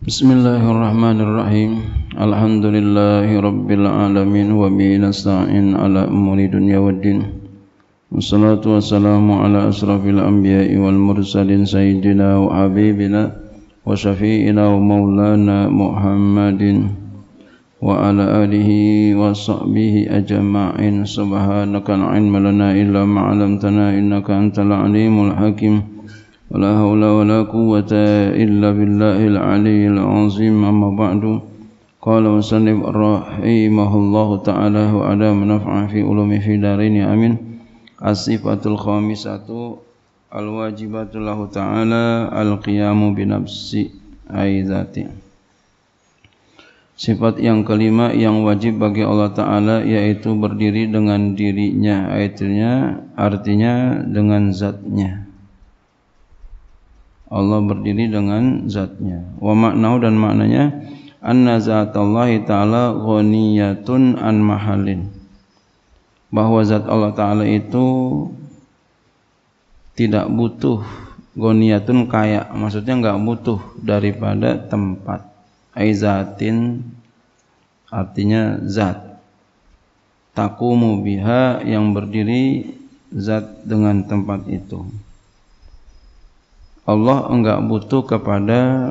بسم الله الرحمن الرحيم الحمد لله رب العالمين وبه نستعين على أمور الدنيا والدين والصلاة والسلام على أشرف الأنبياء والمرسلين سيدنا وحبيبنا وشفيئنا ومولانا محمد وعلى آله وصحبه أجمعين سبحانك العلم لنا إلا ما علمتنا إنك أنت العليم الحكيم ولا حول ولا قوة إلا بالله العلي العظيم أما بعد قال وسلم رحمه الله تعالى وعلى منفع في علوم في دارين أمين الصفة الخامسة الواجبات له تعالى القيام بنفس أي ذاته Sifat yang kelima yang wajib bagi Allah Ta'ala yaitu berdiri dengan dirinya Artinya, artinya dengan zatnya Allah berdiri dengan zatnya. Wa maknahu dan maknanya anna zatallahi ta'ala ghaniyatun an mahalin. Bahwa zat Allah Ta'ala itu tidak butuh ghaniyatun kaya. Maksudnya enggak butuh daripada tempat. Aizatin artinya zat. Takumu biha yang berdiri zat dengan tempat itu. Allah enggak butuh kepada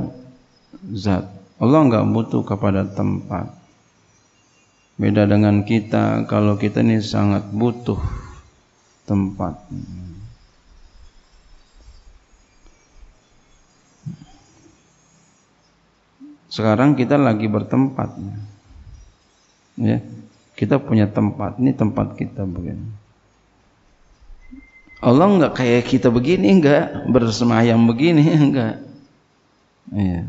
zat. Allah enggak butuh kepada tempat. Beda dengan kita, kalau kita ini sangat butuh tempat. Sekarang kita lagi bertempat. Ya. Kita punya tempat, ini tempat kita begini. Allah enggak kayak kita begini enggak bersemayam begini enggak iya.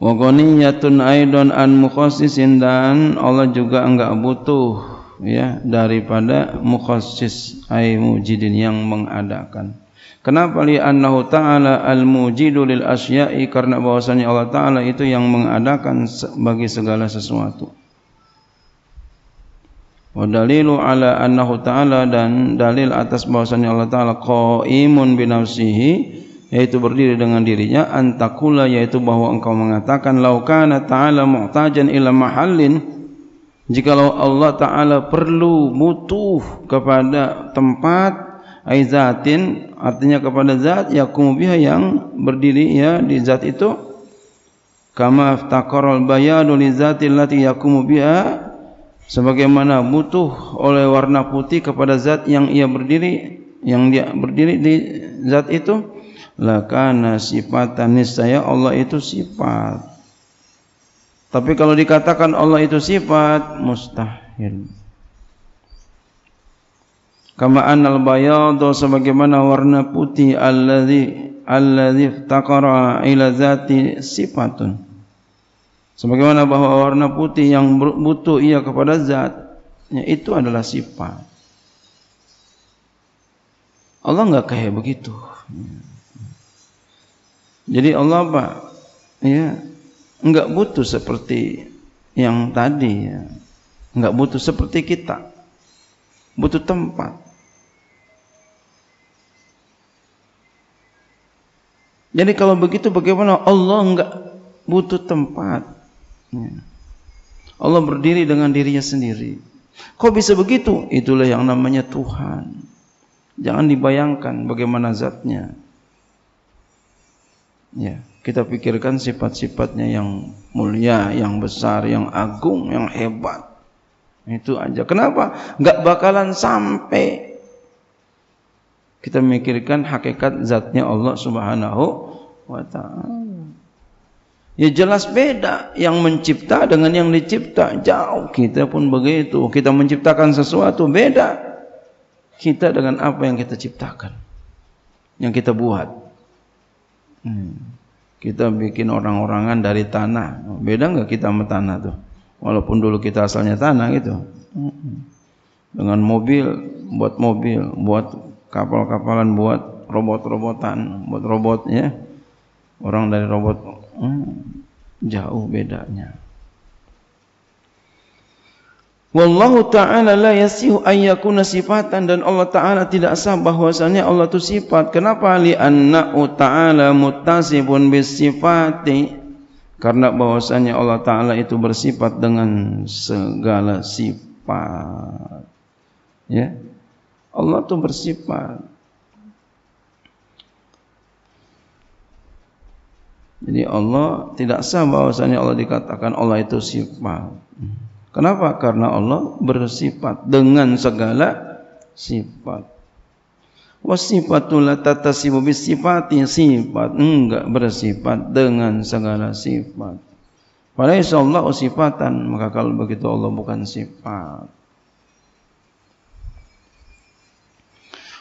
Wa ghaniyatun aidon an mukhassisin dan Allah juga enggak butuh ya daripada mukhassis ay mujidin yang mengadakan. Kenapa? Li annahu ta'ala al-mujidu lil asya'i karena bahwasanya Allah taala itu yang mengadakan bagi segala sesuatu. Wa dalilu ala annahu ta'ala dan dalil atas bahwasanya Allah Ta'ala qaimun bi nafsihi yaitu berdiri dengan dirinya antakula yaitu bahwa engkau mengatakan laukana ta'ala muhtajan ila mahallin jikalau Allah Ta'ala perlu butuh kepada tempat aizatin artinya kepada zat yakum biha yang berdiri ya di zat itu. Kama aftaqaral bayanu li zati allati yakumu biha sebagaimana butuh oleh warna putih kepada zat yang ia berdiri yang dia berdiri di zat itu lakana sifatan niscaya Allah itu sifat. Tapi kalau dikatakan Allah itu sifat mustahil. Kama annal bayadu sebagaimana warna putih alladhi alladhi taqara ila zati sifatun Sebagaimana bahwa warna putih yang butuh ia kepada zatnya itu adalah sifat. Allah enggak kayak begitu. Jadi Allah apa? Ya, enggak butuh seperti yang tadi ya. Enggak butuh seperti kita. Butuh tempat. Jadi kalau begitu bagaimana Allah enggak butuh tempat? Ya. Allah berdiri dengan dirinya sendiri. Kok bisa begitu? Itulah yang namanya Tuhan. Jangan dibayangkan bagaimana zatnya. Ya, kita pikirkan sifat-sifatnya yang mulia, yang besar, yang agung, yang hebat. Itu aja. Kenapa? Enggak bakalan sampai kita mikirkan hakikat zatnya Allah Subhanahu wa taala. Ya jelas beda yang mencipta dengan yang dicipta. Jauh kita pun begitu. Kita menciptakan sesuatu beda. Kita dengan apa yang kita ciptakan. Yang kita buat. Hmm. Kita bikin orang-orangan dari tanah. Beda enggak kita sama tanah tuh? Walaupun dulu kita asalnya tanah gitu. Hmm. Dengan mobil, buat mobil, buat kapal-kapalan, buat robot-robotan, buat robot ya. Orang dari robot Hmm, jauh bedanya. Wallahu ta'ala la yasihu ayyakuna sifatan dan Allah ta'ala tidak sah bahwasanya Allah itu sifat. Kenapa? Li anna'u ta'ala muttasibun bis sifati. Karena bahwasanya Allah ta'ala itu bersifat dengan segala sifat. Ya. Allah itu bersifat. Jadi Allah tidak sah bahwasanya Allah dikatakan Allah itu sifat. Kenapa? Karena Allah bersifat dengan segala sifat. Wasifatul tatasibu bisifati sifat enggak bersifat dengan segala sifat. Falaisa Allah sifatan, maka kalau begitu Allah bukan sifat.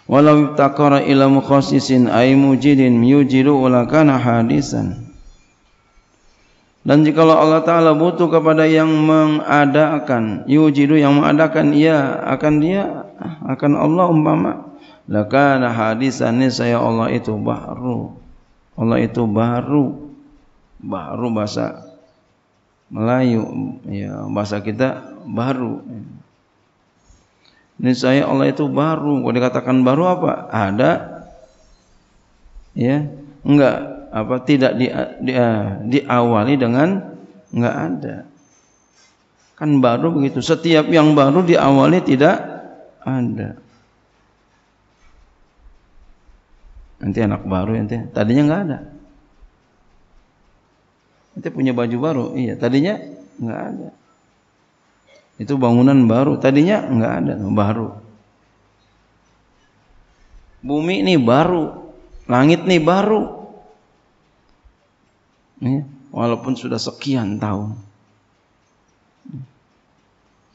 Walau takara ila mukhassisin ay mujidin yujidu wala kana hadisan. Dan jika Allah Ta'ala butuh kepada yang mengadakan, yujidu yang mengadakan, ia akan dia, akan Allah umpama. Lakana hadisan saya Allah itu baru. Allah itu baru. Baru bahasa Melayu, ya bahasa kita baru. Ini saya Allah itu baru. Kalau dikatakan baru apa? Ada, ya, enggak apa tidak di, di, uh, diawali dengan enggak ada. Kan baru begitu. Setiap yang baru diawali tidak ada. Nanti anak baru nanti tadinya enggak ada. Nanti punya baju baru, iya tadinya enggak ada. Itu bangunan baru, tadinya enggak ada, baru. Bumi ini baru, langit ini baru, ya, walaupun sudah sekian tahun.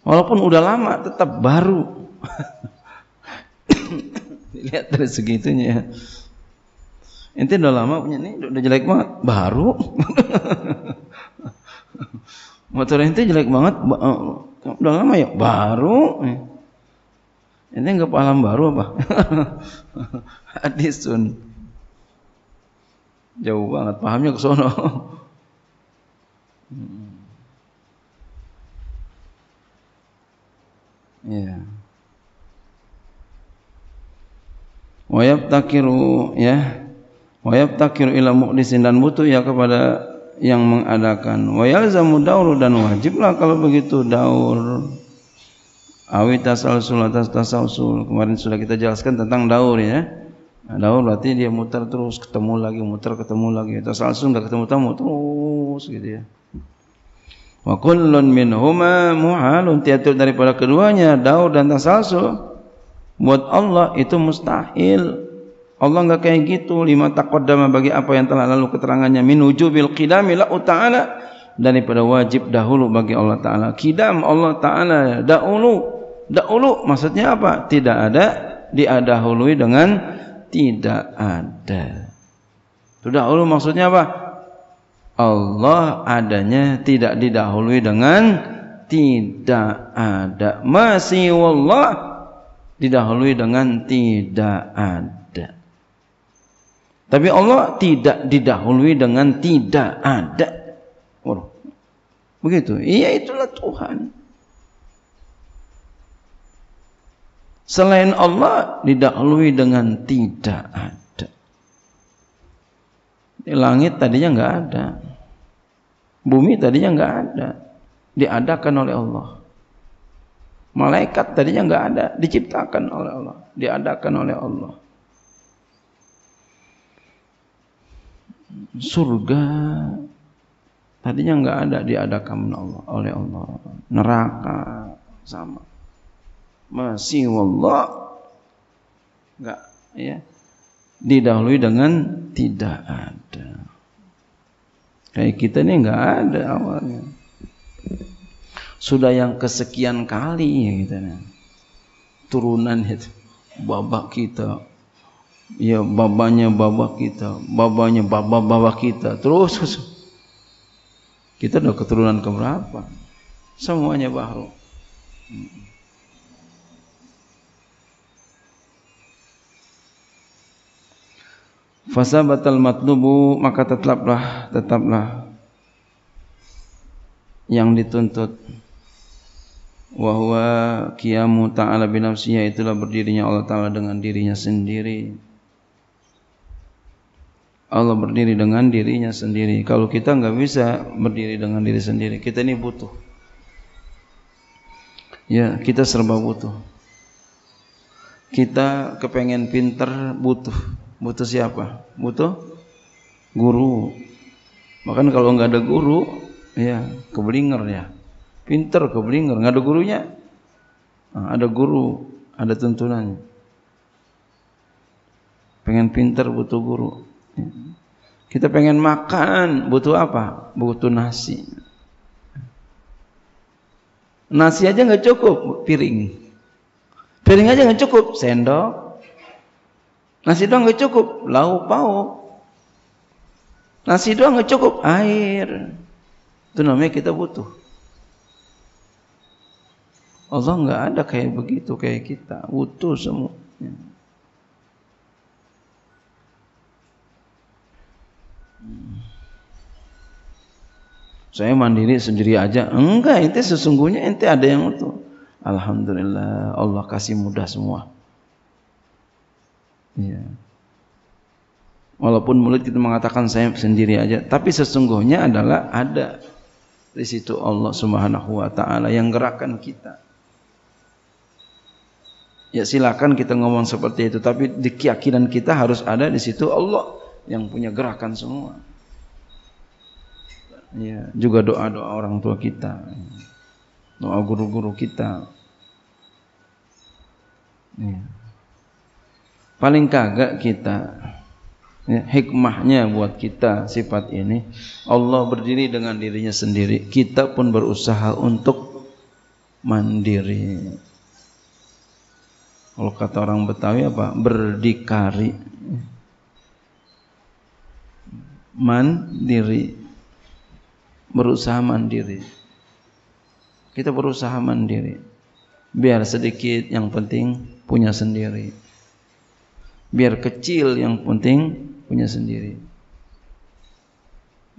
Walaupun udah lama tetap baru. Lihat dari segitunya. Inti udah lama punya ini udah jelek banget, baru. Motor inti jelek banget, eh, udah lama ya, baru. Ini enggak paham baru apa? Hadisun. Jauh banget pahamnya ke sono. Ya. Wayab takiru ya. Wayab takiru ila muhdisin dan butuh ya kepada yang mengadakan. Wayalzamu daur dan wajiblah kalau begitu daur. Awi tasalsul atas tasalsul. Kemarin sudah kita jelaskan tentang daur ya. Daun berarti dia muter terus, ketemu lagi, muter ketemu lagi. Terus langsung enggak ketemu temu terus gitu ya. Wa kullun minhuma muhalun tiatur daripada keduanya daur dan tasalsul buat Allah itu mustahil. Allah enggak kayak gitu lima taqaddama bagi apa yang telah lalu keterangannya min wujubil qidami la ta'ala daripada wajib dahulu bagi Allah taala. Kidam Allah taala dahulu. Dahulu maksudnya apa? Tidak ada diadahului dengan tidak ada. Sudah dahulu maksudnya apa? Allah adanya tidak didahului dengan tidak ada. Masih wallah didahului dengan tidak ada. Tapi Allah tidak didahului dengan tidak ada. Begitu. Iya itulah Tuhan. Selain Allah didahului dengan tidak ada. Di langit tadinya enggak ada. Bumi tadinya enggak ada. Diadakan oleh Allah. Malaikat tadinya enggak ada, diciptakan oleh Allah, diadakan oleh Allah. Surga tadinya enggak ada, diadakan oleh Allah. Neraka sama masih wallah enggak ya. Didahului dengan tidak ada. Kayak kita ini enggak ada awalnya. Sudah yang kesekian kali ya kita gitu, turunan itu. Babak kita. Ya babanya babak kita. Babanya babak babak kita. Terus kita udah keturunan keberapa? Semuanya baru fasabatal matlubu maka tetaplah tetaplah yang dituntut wa huwa qiyamu ta'ala bi itulah berdirinya Allah taala dengan dirinya sendiri Allah berdiri dengan dirinya sendiri. Kalau kita nggak bisa berdiri dengan diri sendiri, kita ini butuh. Ya, kita serba butuh. Kita kepengen pinter butuh. Butuh siapa? Butuh guru. Bahkan kalau nggak ada guru, ya keblinger ya. Pinter keblinger, nggak ada gurunya. Nah, ada guru, ada tuntunannya. Pengen pinter butuh guru. Kita pengen makan, butuh apa? Butuh nasi. Nasi aja nggak cukup, piring. Piring aja nggak cukup, sendok. Nasi doang nggak cukup, lauk pauk. Nasi doang nggak cukup, air. Itu namanya kita butuh. Allah nggak ada kayak begitu kayak kita, butuh semua. Saya mandiri sendiri aja. Enggak, ente sesungguhnya ente ada yang itu. Alhamdulillah, Allah kasih mudah semua. Iya. Walaupun mulut kita mengatakan saya sendiri aja, tapi sesungguhnya adalah ada di situ Allah Subhanahu wa taala yang gerakan kita. Ya silakan kita ngomong seperti itu, tapi di keyakinan kita harus ada di situ Allah yang punya gerakan semua. Ya, juga doa-doa orang tua kita. Doa guru-guru kita. Ya. Paling kagak kita ya, hikmahnya buat kita sifat ini Allah berdiri dengan dirinya sendiri. Kita pun berusaha untuk mandiri. Kalau kata orang Betawi apa? Berdikari. Mandiri. Berusaha mandiri. Kita berusaha mandiri. Biar sedikit yang penting punya sendiri biar kecil yang penting punya sendiri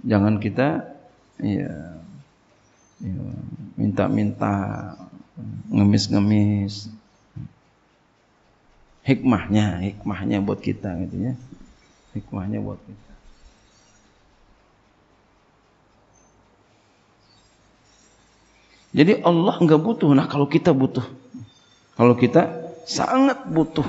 jangan kita ya, minta-minta ngemis-ngemis hikmahnya hikmahnya buat kita gitu ya hikmahnya buat kita Jadi Allah enggak butuh. Nah kalau kita butuh. Kalau kita sangat butuh.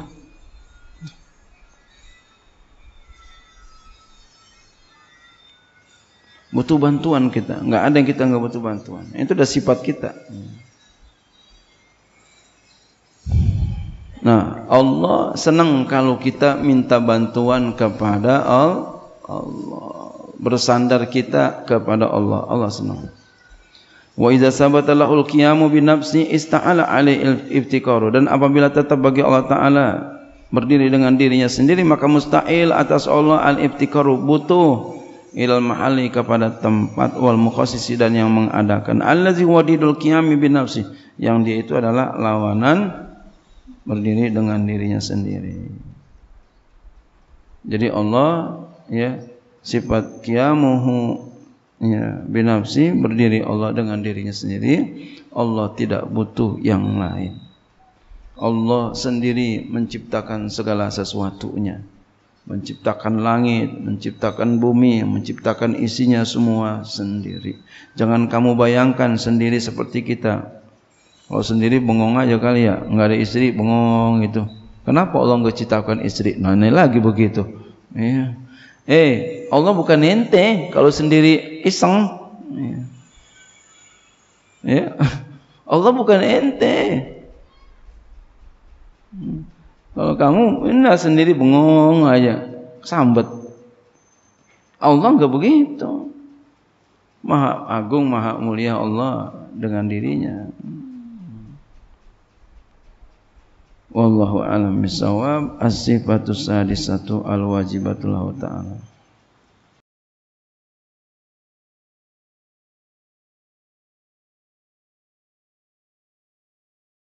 Butuh bantuan kita. Enggak ada yang kita enggak butuh bantuan. Itu udah sifat kita. Nah, Allah senang kalau kita minta bantuan kepada Allah. Bersandar kita kepada Allah. Allah senang. Wa idza sabata lahul qiyamu bi nafsi ista'ala alaihi iftikaru dan apabila tetap bagi Allah taala berdiri dengan dirinya sendiri maka musta'il atas Allah al iftikaru butuh ilal kepada tempat wal mukhassisi dan yang mengadakan. Allazi wadidul qiyami bi nafsi. Yang dia itu adalah lawanan berdiri dengan dirinya sendiri. Jadi Allah ya sifat qiyamuhu ya binafsi berdiri Allah dengan dirinya sendiri. Allah tidak butuh yang lain. Allah sendiri menciptakan segala sesuatunya menciptakan langit menciptakan bumi menciptakan isinya semua sendiri jangan kamu bayangkan sendiri seperti kita kalau sendiri bengong aja kali ya nggak ada istri bengong itu kenapa Allah nggak ciptakan istri nah ini lagi begitu iya Eh, Allah bukan ente kalau sendiri iseng. Ya. ya. Allah bukan ente. Kalau kamu ini sendiri bengong aja, sambet. Allah enggak begitu. Maha agung, maha mulia Allah dengan dirinya. Wallahu a'lam bishawab. As-sifatu sadisatu al-wajibatu lahu ta'ala.